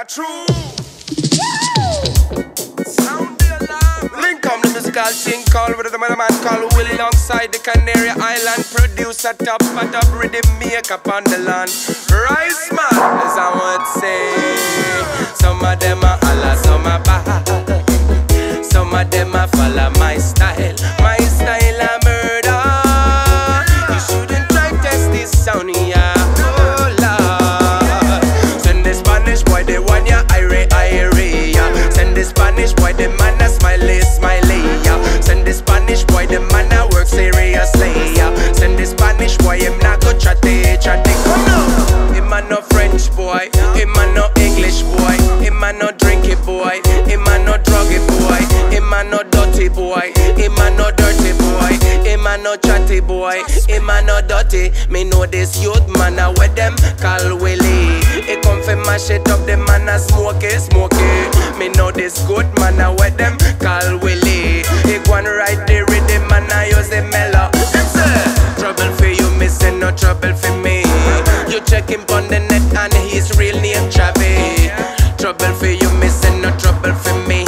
That's true. Sound the alarm. Link on the musical thing called with the man called Willie alongside the Canary Island producer top but up rhythm makeup on the land. Rice man, as I would boy, him a no dirty boy, him a no chatty boy, him a no dirty. Me know this youth man a with them call Willie. He come fi mash it up, the man a smoke it. Me know this good man a with them call Willie. He go and ride the rhythm man a use the mellow. Trouble for you, me say no trouble for me. You check him on the net and his real name Travis. Trouble for you, me say no trouble for me.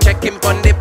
Check him on the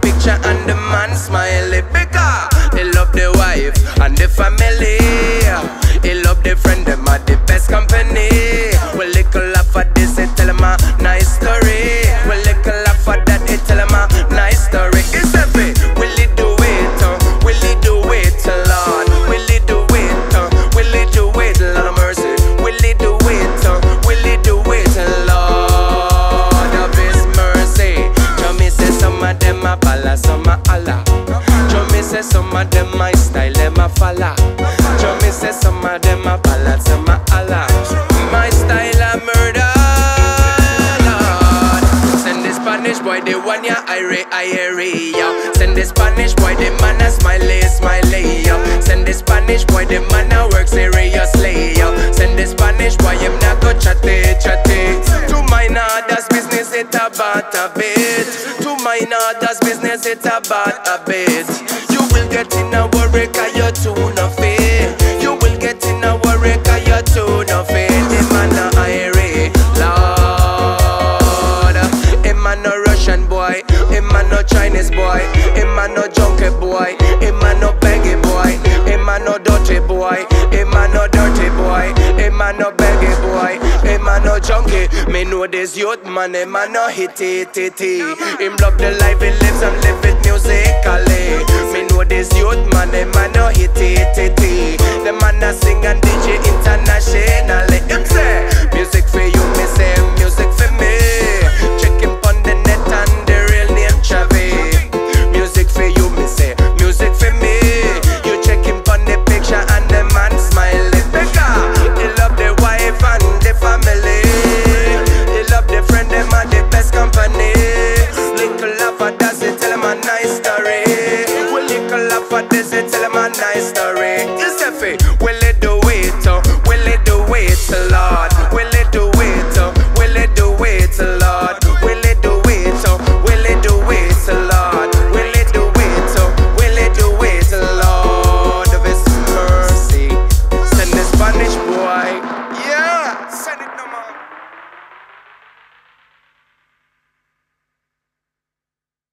Spanish boy, the one ya ire ire yo. Send the Spanish boy, the man a smiley smiley yo. Send the Spanish boy, the man a work seriously yo. Send the Spanish boy, him not go chatty chatty. To mine others business it about a bit. To mine others business it about a bit. You will get in a worry 'cause you're too no fit. Boy, him a no dirty boy, him a no beggy boy, him a no junkie. Me know this youth man, a no hitty titty. Him love the life he lives and live it musically. Me know this youth man, for this, and tell him